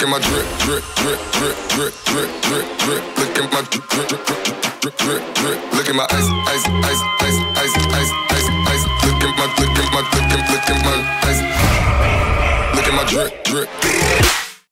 Look at my drip, drip, drip, drip, drip, drip, drip, drip. Look at my drip, drip, drip, drip, drip, drip. Look at my ice, ice, ice, ice, ice, ice, ice, ice. Look at my, look at my, look at, look at my ice. Look at my drip, drip.